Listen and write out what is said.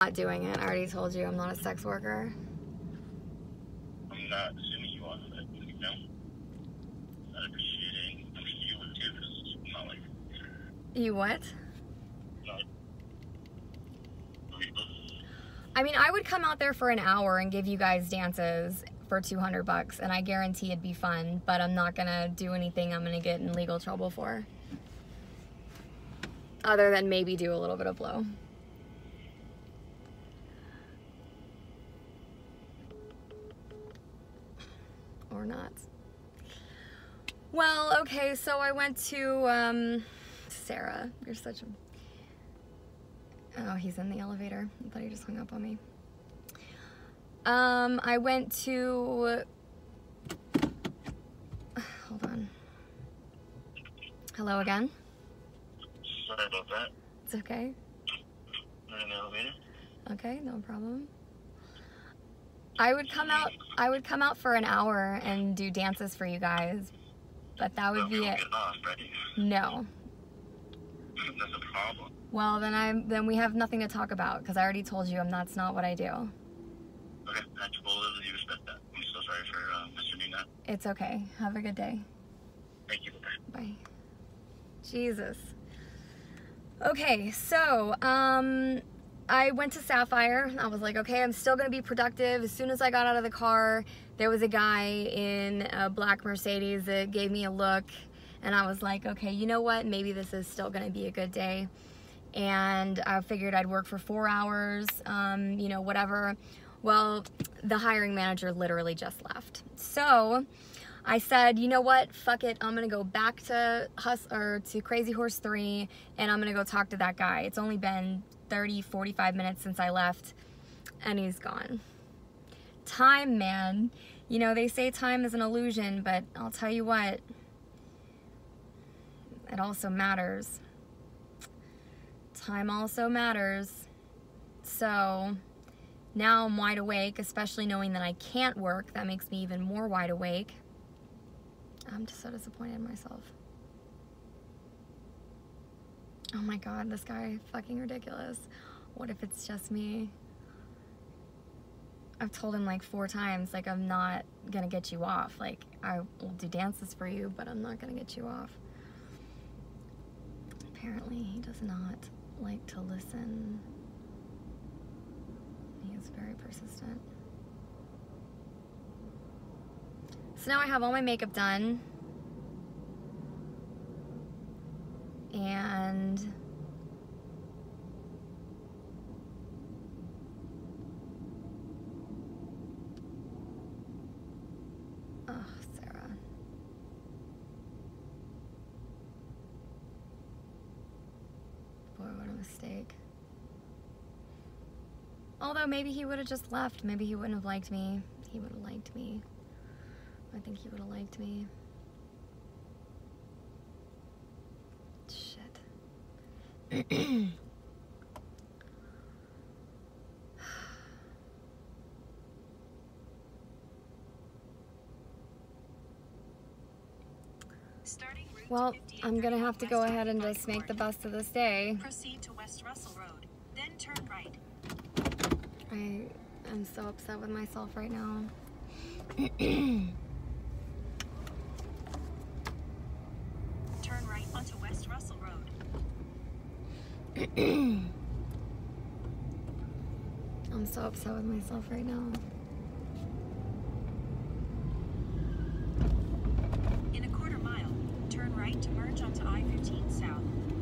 not doing it. I already told you I'm not a sex worker. I'm not assuming you are, but you know, not appreciating. I mean, you would too, because I'm not like You what? not. I mean, I would come out there for an hour and give you guys dances for 200 bucks, and I guarantee it'd be fun, but I'm not gonna do anything I'm gonna get in legal trouble for. Other than maybe do a little bit of blow. Or not. Well, okay, so I went to, um, Sarah, you're such a Oh, he's in the elevator. I thought he just hung up on me. Um, I went to. Hold on. Hello again. Sorry about that. It's okay. I'm in the elevator. Okay, no problem. I would come out. I would come out for an hour and do dances for you guys, but that would be it. off, right? No. That's a problem. Well, then I'm. Then we have nothing to talk about because I already told you I'm. That's not what I do. Okay, I totally respect that. I'm so sorry for uh, mentioning that. It's okay. Have a good day. Thank you. Bye. Jesus. Okay, so um I went to Sapphire. I was like, okay, I'm still gonna be productive. As soon as I got out of the car, there was a guy in a black Mercedes that gave me a look, and I was like, okay, you know what? Maybe this is still gonna be a good day. And I figured I'd work for four hours, um, you know, whatever. Well, the hiring manager literally just left. So I said, you know what? Fuck it. I'm gonna go back to Hus or to Crazy Horse 3 and I'm gonna go talk to that guy. It's only been 30, 45 minutes since I left and he's gone. Time, man. You know, they say time is an illusion, but I'll tell you what, it also matters. Time also matters. So now I'm wide awake, especially knowing that I can't work. That makes me even more wide awake. I'm just so disappointed in myself. Oh my god, this guy fucking ridiculous. What if it's just me? I've told him like four times, like I'm not gonna get you off. Like I will do dances for you, but I'm not gonna get you off. Apparently, he does not like to listen. He is very persistent. So now I have all my makeup done. And Oh, Sarah. Boy, what a mistake. Although maybe he would have just left. Maybe he wouldn't have liked me. He would have liked me. I think he would have liked me. Shit. Starting Well, I'm gonna have to go ahead and just make the best of this day. Proceed to West Russell Road, then turn right. I am so upset with myself right now. Turn right onto West Russell Road. I'm so upset with myself right now. In a quarter mile, turn right to merge onto I-15 South.